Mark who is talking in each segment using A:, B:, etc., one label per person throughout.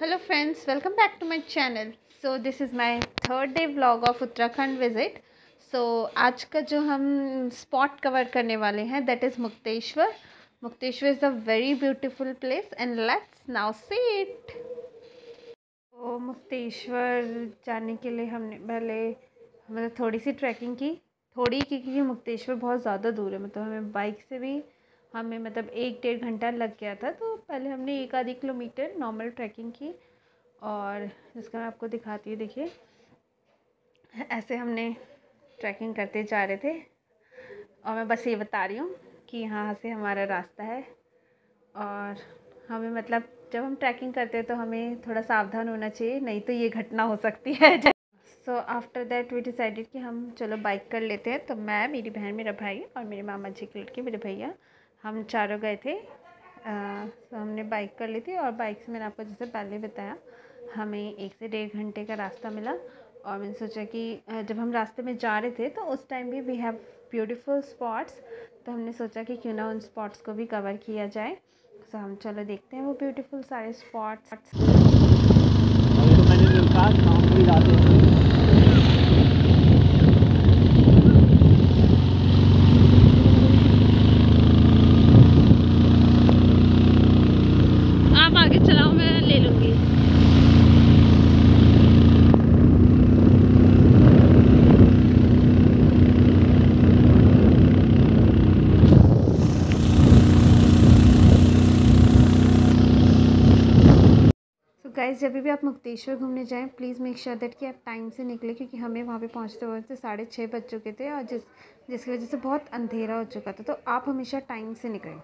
A: Hello friends welcome back to my channel so this is my third day vlog of Uttarakhand visit so आज का जो हम spot cover करने वाले हैं that is Mukteshwar Mukteshwar is a very beautiful place and let's now see it ओ मुक्तेश्वर जाने के लिए हमने पहले मतलब थोड़ी सी ट्रैकिंग की, थोड़ी क्योंकि मुक्तेश्वर बहुत ज़्यादा दूर है मतलब हमें बाइक से भी हमें मतलब एक डेढ़ घंटा लग गया था तो पहले हमने एक आधी किलोमीटर नॉर्मल ट्रैकिंग की और इसका मैं आपको दिखाती हूँ, देखिए। ऐसे हमने ट्रैकिंग करते जा रहे थे और मैं बस ये बता रही हूँ कि यहाँ से हमारा रास्ता है और हमें मतलब जब हम ट्रैकिंग करते हैं तो हमें थोड़ा सावधान होना चाहिए, नहीं तो ये घटना हो सकती है। So after that we decided कि हम चलो बाइक कर लेते हैं। तो मैं, मेरी बहन, मेरा भाई और मेरे मामा जी के लड़के, मेरे भैया हम चारों गए थे। तो हमने बाइक कर ली थी और बाइक से मैंने आपको जैसे पहले बताया, हमें एक से डेढ़ घंटे का रास्ता मिला और मैंने सोचा कि जब हम रास्ते में जा रहे थे तो उस टाइम भी वी हैव ब्यूटीफुल स्पॉट्स तो हमने सोचा कि क्यों ना उन स्पॉट्स को भी कवर किया जाए। तो हम चलो देखते हैं वो ब्यूटीफुल सारे स्पॉट्स गाइस जब भी आप मुक्तेश्वर घूमने जाएँ प्लीज़ मेक श्योर दैट कि आप टाइम से निकले, क्योंकि हमें वहाँ पे पहुँचते पहुँचते साढ़े छः बज चुके थे और जिस, जिसकी वजह से बहुत अंधेरा हो चुका था। तो आप हमेशा टाइम से निकलें।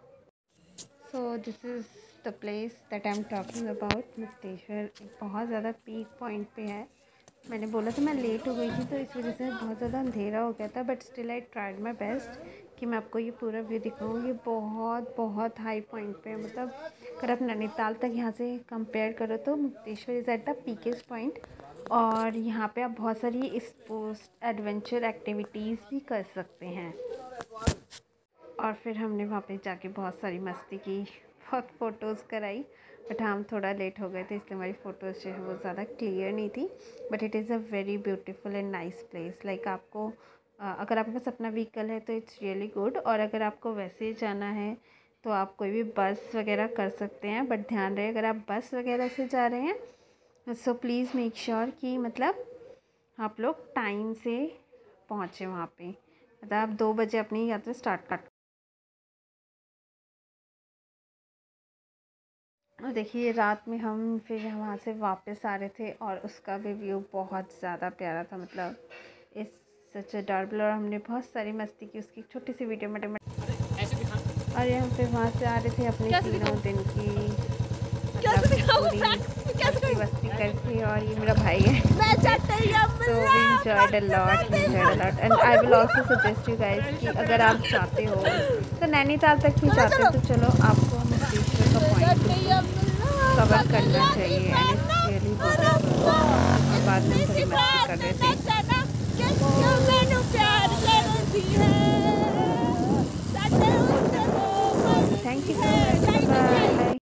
A: So this is the place that I am talking about Mukteshwar बहुत ज़्यादा पीक पॉइंट पे है। मैंने बोला था मैं लेट हो गई थी तो इस वजह से बहुत ज़्यादा अंधेरा हो गया था but still I tried my best कि मैं आपको ये पूरा व्यू दिखाऊँ ये बहुत बहुत हाई पॉइंट पे है। मतलब अगर आप नैनीताल तक यहाँ से कंपेयर करो तो Mukteshwar is at the peakest point और यहाँ पे आप बहुत सारी स्पोर्ट्स एडवेंचर एक्टिविटीज़ भी कर सकते हैं। और फिर हमने वहाँ पे जाके बहुत सारी मस्ती की, बहुत फ़ोटोज़ कराई। बट हम थोड़ा लेट हो गए थे, इसलिए हमारी फ़ोटोज़ जो है वो ज़्यादा क्लियर नहीं थी। But it is a very beautiful and nice place like आपको अगर आपके पास अपना व्हीकल है तो इट्स रियली गुड और अगर आपको वैसे ही जाना है तो आप कोई भी बस वगैरह कर सकते हैं बट ध्यान रहे अगर आप बस वगैरह से जा रहे हैं सो प्लीज़ मेक श्योर कि मतलब आप लोग टाइम से पहुँचे वहाँ पे। मतलब आप दो बजे अपनी यात्रा स्टार्ट कर और देखिए रात में हम फिर वहाँ से वापस आ रहे थे और उसका भी व्यू बहुत ज़्यादा प्यारा था मतलब इस सच डरबल और हमने बहुत सारी मस्ती की उसकी छोटी सी वीडियो में और यहाँ पे वहाँ से आ रहे थे अपने तीनों दिन की मतलब मस्ती करके और ये मेरा भाई है। तो we enjoyed a lot enjoyed lot and I will also suggest you guys कि अगर आप चाहते हो तो नैनीताल तक ही जाते हो? तो चलो आपको मुक्तेश्वर का पॉइंट कवर करना चाहिए। एंड इट्स रियली बाद। में थोड़ी मस्ती कर रहे थे। Ya ben